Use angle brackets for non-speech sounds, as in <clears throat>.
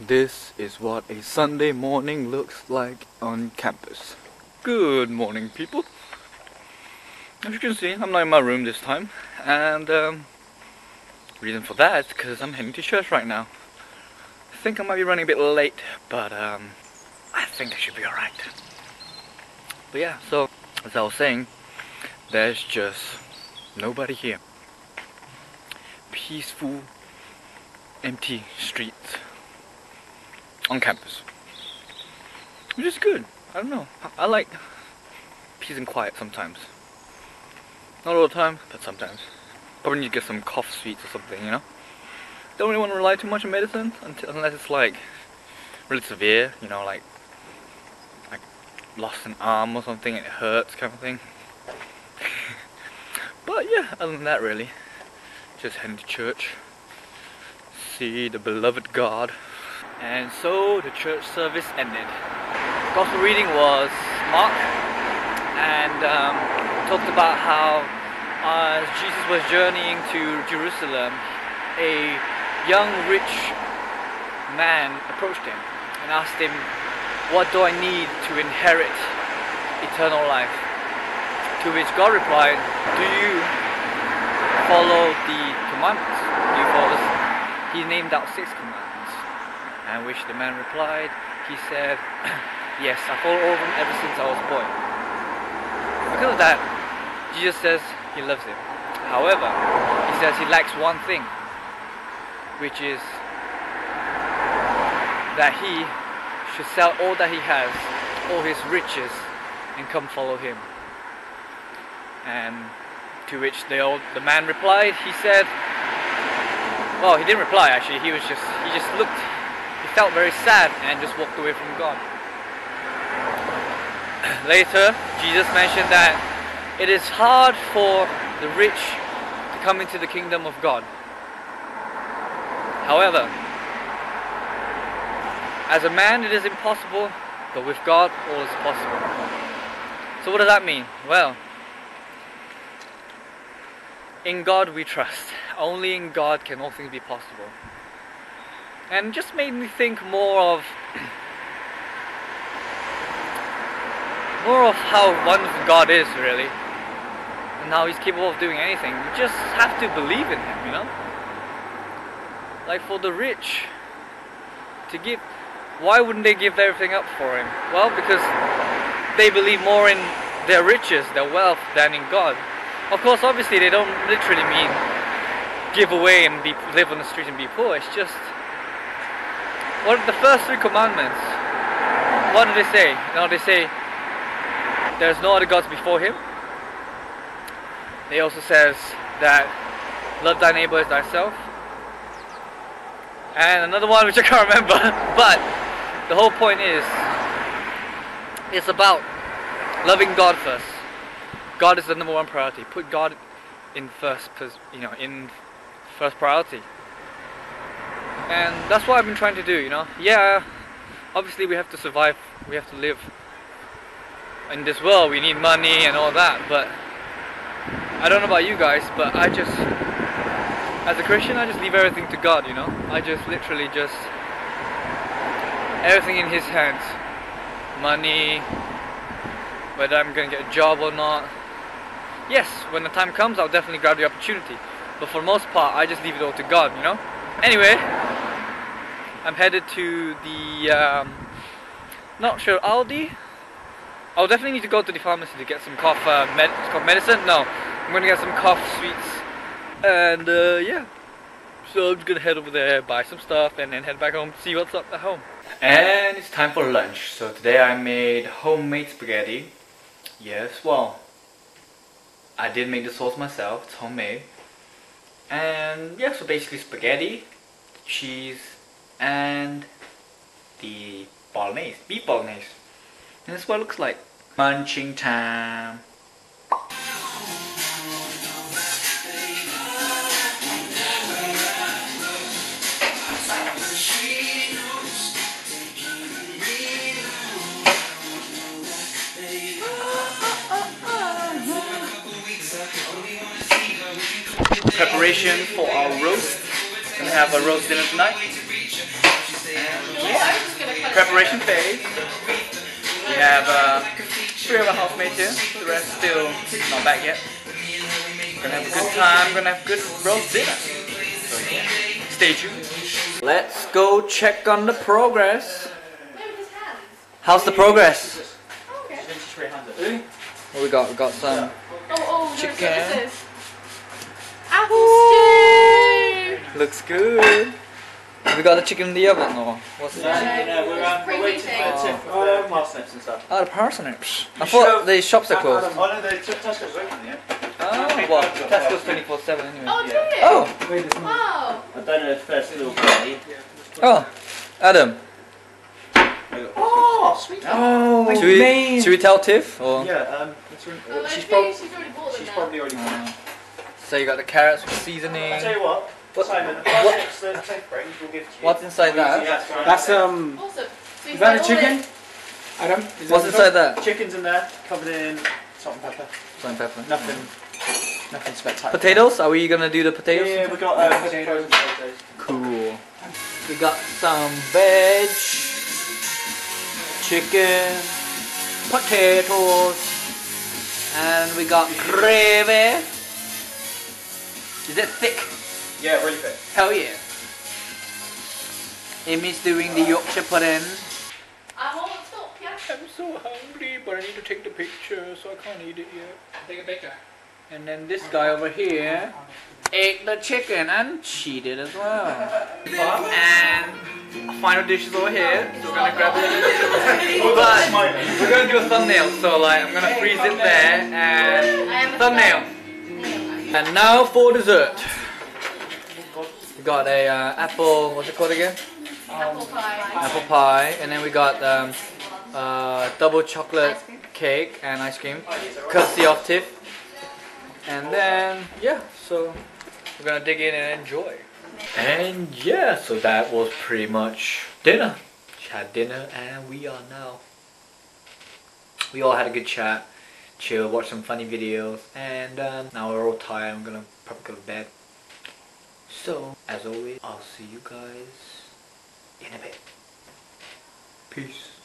This is what a Sunday morning looks like on campus. Good morning, people. As you can see, I'm not in my room this time, and um, reason for that is because I'm heading to church right now. I think I might be running a bit late, but um, I think I should be alright. But yeah, so as I was saying, there's just nobody here. Peaceful, empty streets on campus, which is good. I don't know. I, like peace and quiet sometimes. Not all the time, but sometimes. Probably need to get some cough sweets or something, you know? Don't really want to rely too much on medicine until, unless it's like really severe, you know, like like lost an arm or something and it hurts kind of thing. <laughs> but yeah, other than that really, just heading to church, see the beloved God. And so the church service ended. Gospel reading was Mark and um, talked about how as Jesus was journeying to Jerusalem, a young rich man approached him and asked him, What do I need to inherit eternal life? To which God replied, Do you follow the commandments? Do you follow? He named out six commandments. And which the man replied, he said, <clears throat> Yes, I follow all of them ever since I was born. Because of that, Jesus says he loves him. However, he says he lacks one thing, which is that he should sell all that he has, all his riches, and come follow him. And to which the old the man replied, he said, well, he didn't reply actually. He was just he just looked, he felt very sad and just walked away from God. <clears throat> Later, Jesus mentioned that it is hard for the rich to come into the kingdom of God. However, as a man it is impossible, but with God all is possible. So what does that mean? Well, in God we trust. Only in God can all things be possible. And just made me think more of <clears throat> more of how wonderful God is really. And how he's capable of doing anything. You just have to believe in him, you know? Like for the rich to give why wouldn't they give everything up for him? Well, because they believe more in their riches, their wealth than in God. Of course, obviously they don't literally mean give away and be live on the street and be poor. It's just what are the first three commandments. What do they say? Know, they say there's no other gods before him. They also says that love thy neighbor as thyself. And another one <laughs> which I can't remember, <laughs> but the whole point is it's about loving God first. God is the number one priority. Put God in first, you know, in first priority. And that's what I've been trying to do, you know. Yeah, obviously we have to survive, we have to live in this world, we need money and all that, but I don't know about you guys, but I just, as a Christian, I just leave everything to God, you know. I just literally just, everything in His hands. Money, whether I'm gonna get a job or not. Yes, when the time comes, I'll definitely grab the opportunity. But for the most part, I just leave it all to God, you know? Anyway, I'm headed to the, um, not sure, Aldi? I'll definitely need to go to the pharmacy to get some cough, uh, med cough medicine. No, I'm gonna get some cough sweets. And, uh, yeah. So I'm just gonna head over there, buy some stuff, and then head back home, see what's up at home. And it's time for lunch. So today I made homemade spaghetti. Yes, well, I did make the sauce myself. It's homemade. And yeah, so basically spaghetti, cheese, and the bolognese, beef bolognese. And that's what it looks like. Munching time. preparation for our roast. Gonna have a roast dinner tonight. And preparation phase. We have uh, three of our housemates here. The rest still not back yet. Gonna have a good time. Gonna have good roast dinner. So yeah, stay tuned. Let's go check on the progress. Where with his hands? How's the progress? What we got? We got some. Oh, oh, Chicken. what this is. Apple stew! Looks good. We got the chicken in the oven. or what's that? Yeah, we're, um, we're waiting for Oh. Tiff for the parsnips and stuff. Oh, the parsnips. I You thought the shops are closed. Oh no, the t- Tesco's open, yeah? Oh, well, Tesco's 24 7 anyway. Oh, do you? Oh, Wow. I don't know if they're still ready. oh, Adam. Oh, sweet. Oh, Should we, should we tell Tiff? Or? Yeah, um, it's re- Oh, she's, prob- she's already bought them she's now. probably already. Uh, so you got the carrots with seasoning. I tell you what, What- Simon, the what- that Tiff brings, we'll give to you. What's inside that? That's. That's um. Awesome. So Is that a you've got all chicken? this- Adam. Is What's inside that? Chicken's in there, covered in salt and pepper. Salt and pepper. Nothing, nothing spectacular. Potatoes? Are we gonna do the potatoes? Yeah, we got um, Potatoes. potatoes. Cool. We got some veg, chicken, potatoes, and we got gravy. Is it thick? Yeah, really thick. Hell yeah. Amy's doing the Yorkshire pudding. I won't stop, yeah? I'm so hungry, but I need to take the picture, so I can't eat it yet. Take a picture. And then this guy over here ate the chicken and cheated as well. <laughs> And final dishes over here. So we're gonna grab it. <laughs> Oh, but we're gonna do a thumbnail, so like I'm gonna freeze it there and I am a thumbnail. And now for dessert. We got a uh, apple. What's it called again? Apple pie. Apple pie, and then we got um, uh, double chocolate cake and ice cream, courtesy of Tiff. And then yeah, so we're gonna dig in and enjoy. And yeah, so that was pretty much dinner. She had dinner, and we are now. We all had a good chat, chill, watch some funny videos, and um, now we're all tired. I'm gonna probably go to bed. So as always, I'll see you guys in a bit. Peace.